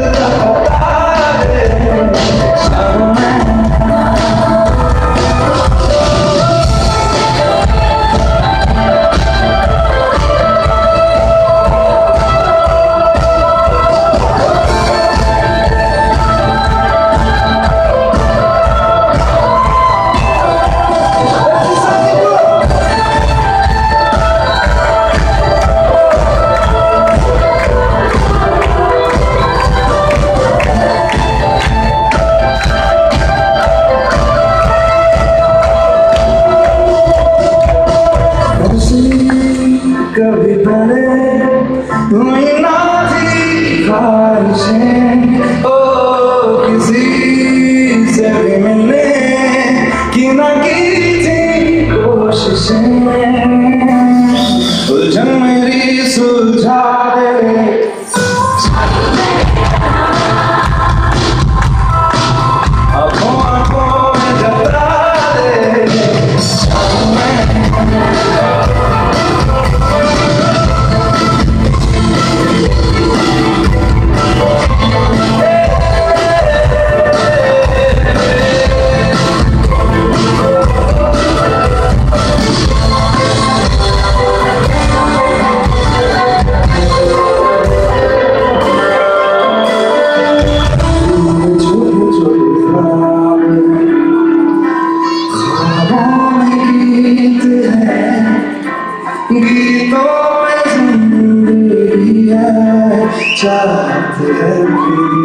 love. তুমি না ঠিক আছেন ও grito es mi alegría, ya te he